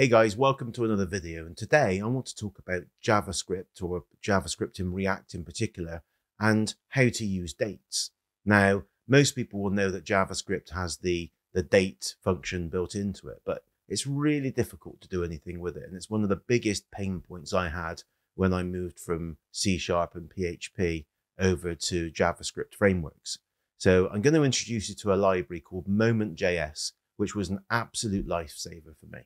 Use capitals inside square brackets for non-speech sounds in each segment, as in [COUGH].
Hey guys, welcome to another video. And today I want to talk about JavaScript or JavaScript in React in particular and how to use dates. Now, most people will know that JavaScript has the, the date function built into it, but it's really difficult to do anything with it. And it's one of the biggest pain points I had when I moved from C Sharp and PHP over to JavaScript frameworks. So I'm going to introduce you to a library called Moment.js, which was an absolute lifesaver for me.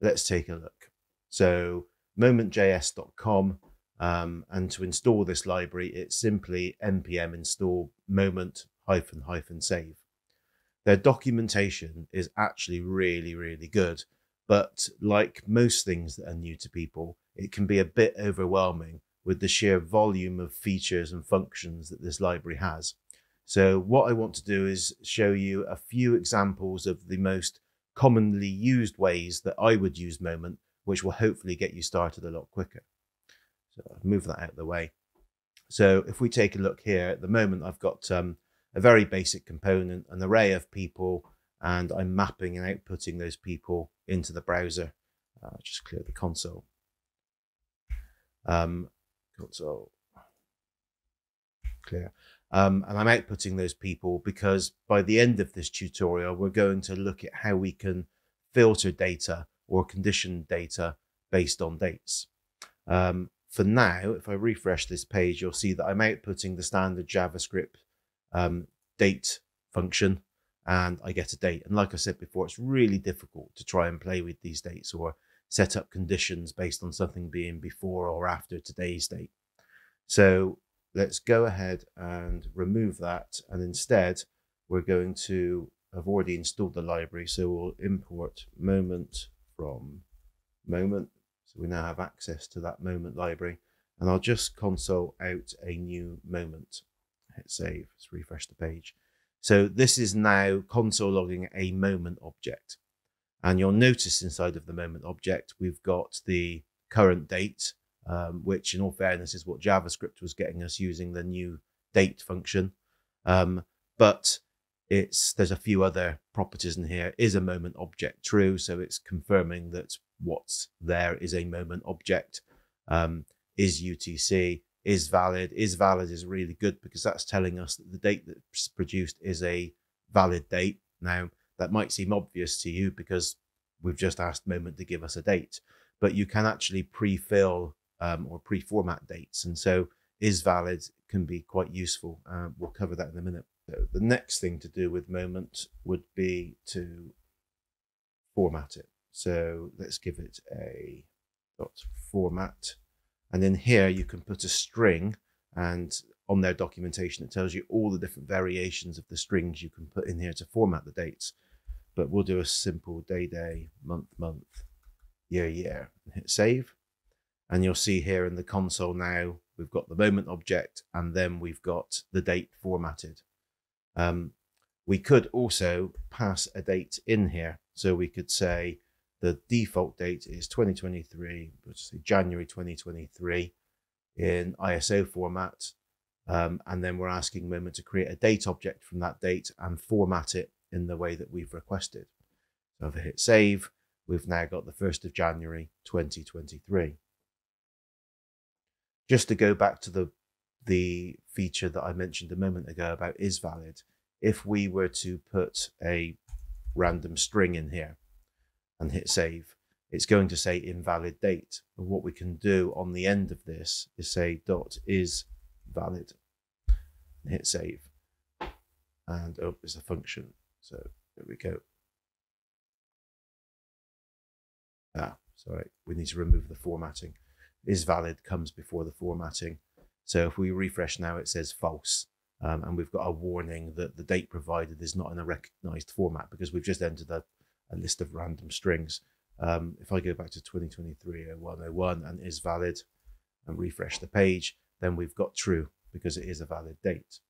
Let's take a look. So momentjs.com. Um, and to install this library, it's simply npm install moment hyphen hyphen save. Their documentation is actually really, really good. But like most things that are new to people, it can be a bit overwhelming with the sheer volume of features and functions that this library has. So what I want to do is show you a few examples of the most commonly used ways that I would use Moment, which will hopefully get you started a lot quicker. So I'll move that out of the way. So if we take a look here at the moment, I've got um, a very basic component, an array of people, and I'm mapping and outputting those people into the browser. Uh, just clear the console. Um, console clear. Um, and I'm outputting those people because by the end of this tutorial, we're going to look at how we can filter data or condition data based on dates. Um, for now, if I refresh this page, you'll see that I'm outputting the standard JavaScript um, date function and I get a date. And like I said before, it's really difficult to try and play with these dates or set up conditions based on something being before or after today's date. So let's go ahead and remove that. And instead, we're going to, I've already installed the library. So we'll import moment from moment. So we now have access to that moment library. And I'll just console out a new moment. Hit save, let's refresh the page. So this is now console logging a moment object. And you'll notice inside of the moment object, we've got the current date, um, which in all fairness is what JavaScript was getting us using the new date function. Um, but it's there's a few other properties in here. Is a moment object true? So it's confirming that what's there is a moment object. Um, is UTC is valid? Is valid is really good because that's telling us that the date that's produced is a valid date. Now that might seem obvious to you because we've just asked moment to give us a date, but you can actually pre-fill um, or pre-format dates. And so is valid can be quite useful. Uh, we'll cover that in a minute. So the next thing to do with moment would be to format it. So let's give it a dot format. And then here you can put a string and on their documentation, it tells you all the different variations of the strings you can put in here to format the dates. But we'll do a simple day, day, month, month, year, year, hit save. And you'll see here in the console now, we've got the moment object and then we've got the date formatted. Um, we could also pass a date in here. So we could say the default date is 2023, let's say January 2023 in ISO format. Um, and then we're asking Moment to create a date object from that date and format it in the way that we've requested. So if I hit save, we've now got the 1st of January 2023 just to go back to the the feature that I mentioned a moment ago about is valid, if we were to put a random string in here and hit save, it's going to say invalid date. And what we can do on the end of this is say dot is valid and hit save. And oh, it's a function. So there we go. Ah, sorry, we need to remove the formatting is valid comes before the formatting. So if we refresh now, it says false. Um, and we've got a warning that the date provided is not in a recognized format because we've just entered a, a list of random strings. Um, if I go back to 2023-0101 and is valid and refresh the page, then we've got true because it is a valid date.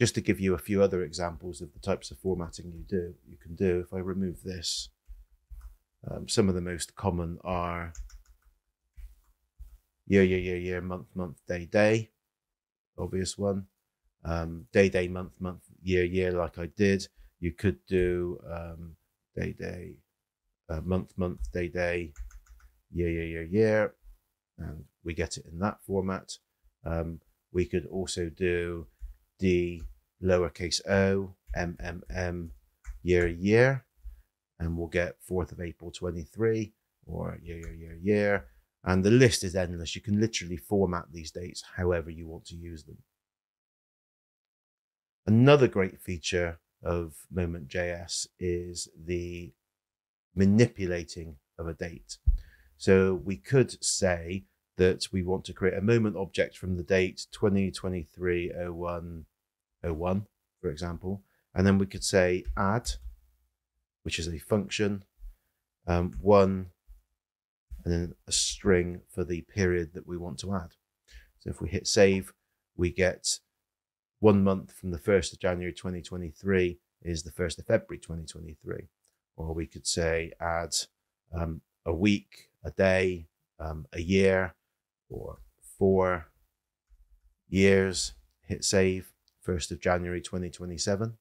Just to give you a few other examples of the types of formatting you do, you can do, if I remove this, um, some of the most common are year, year, year, year, month, month, day, day, obvious one. Um, day, day, month, month, year, year, like I did. You could do um, day, day, uh, month, month, day, day, year, year, year, year, and we get it in that format. Um, we could also do D lowercase o, M, M, M, year, year, and we'll get 4th of April 23 or year, year, year, year. And the list is endless. You can literally format these dates however you want to use them. Another great feature of Moment.js is the manipulating of a date. So we could say that we want to create a moment object from the date 2023 01 01, for example. And then we could say add, which is a function, um, one, and then a string for the period that we want to add. So if we hit save, we get one month from the 1st of January 2023 is the 1st of February 2023. Or we could say add um, a week, a day, um, a year, or four years, hit save, 1st of January 2027.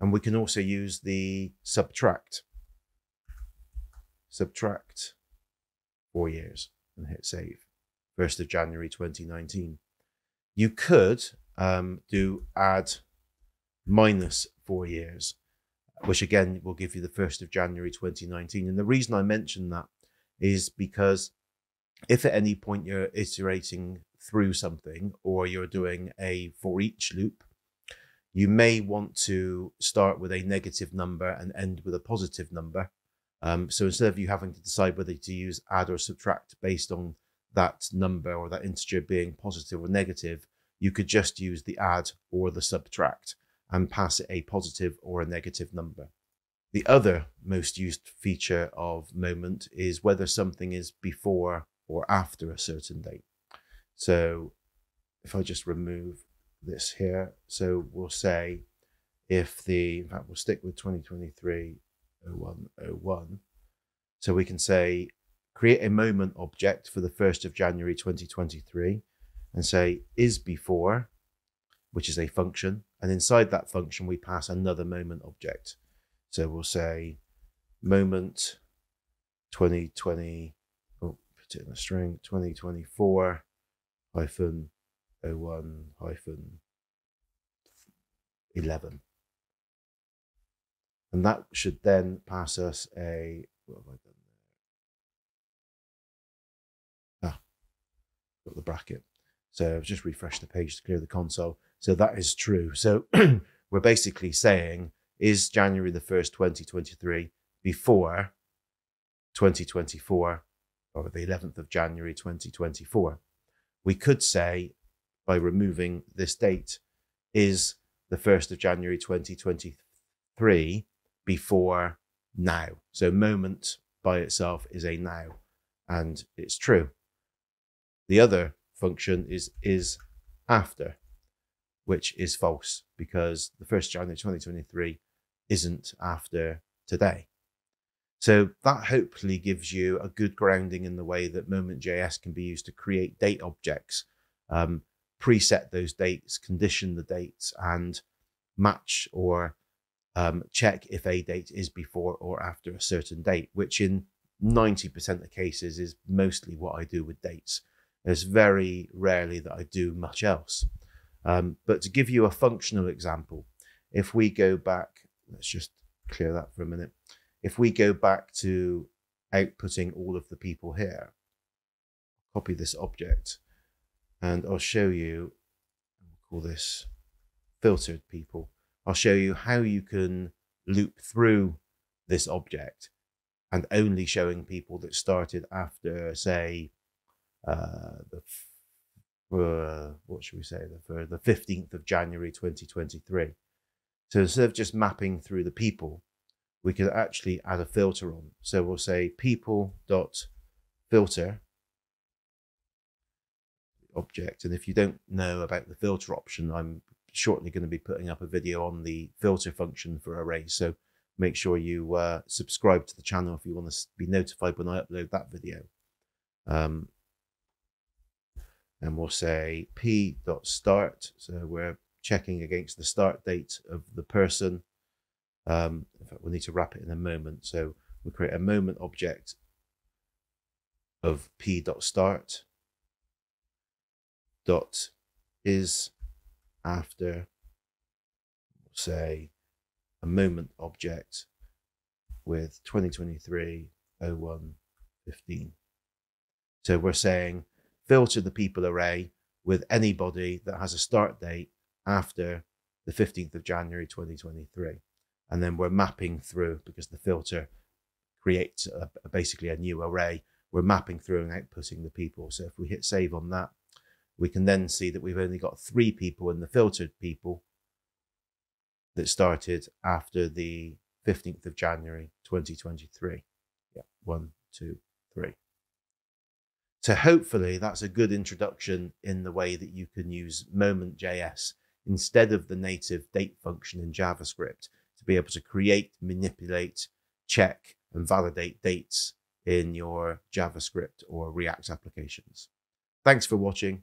And we can also use the subtract. Subtract four years and hit save. 1st of January 2019. You could um, do add minus four years, which again will give you the 1st of January 2019. And the reason I mention that is because if at any point you're iterating through something or you're doing a for each loop, you may want to start with a negative number and end with a positive number. Um, so instead of you having to decide whether to use add or subtract based on that number or that integer being positive or negative, you could just use the add or the subtract and pass it a positive or a negative number. The other most used feature of moment is whether something is before or after a certain date. So if I just remove this here, so we'll say if the, in fact, we'll stick with 2023 0101. So we can say create a moment object for the 1st of January 2023 and say is before, which is a function. And inside that function, we pass another moment object. So we'll say moment 2020 oh, put it in a string 2024 hyphen 01 hyphen 11. And that should then pass us a, what have I done there? Ah, got the bracket. So I've just refreshed the page to clear the console. So that is true. So [CLEARS THROAT] we're basically saying, is January the 1st, 2023 before 2024 or the 11th of January 2024. We could say, by removing this date, is the 1st of January 2023 before now. So moment by itself is a now, and it's true. The other function is is after, which is false because the 1st January 2023 isn't after today. So that hopefully gives you a good grounding in the way that Moment.js can be used to create date objects, um, preset those dates, condition the dates, and match or um, check if a date is before or after a certain date, which in 90% of cases is mostly what I do with dates. It's very rarely that I do much else. Um, but to give you a functional example, if we go back, let's just clear that for a minute if we go back to outputting all of the people here, copy this object, and I'll show you, call this filtered people. I'll show you how you can loop through this object and only showing people that started after, say, uh, the uh, what should we say, the, for the 15th of January 2023. So instead of just mapping through the people, we could actually add a filter on. So we'll say people dot filter object. And if you don't know about the filter option, I'm shortly going to be putting up a video on the filter function for arrays. So make sure you uh, subscribe to the channel if you want to be notified when I upload that video. Um, and we'll say p dot start. So we're checking against the start date of the person. Um, in fact, we'll need to wrap it in a moment. So we create a moment object of p.start dot is after say a moment object with 2023 01 15 so we're saying filter the people array with anybody that has a start date after the 15th of January 2023 and then we're mapping through because the filter creates a, basically a new array we're mapping through and outputting the people. So if we hit save on that we can then see that we've only got three people in the filtered people that started after the 15th of January 2023. Yeah, one, two, three. So hopefully that's a good introduction in the way that you can use Moment.js instead of the native date function in JavaScript to be able to create, manipulate, check, and validate dates in your JavaScript or React applications. Thanks for watching.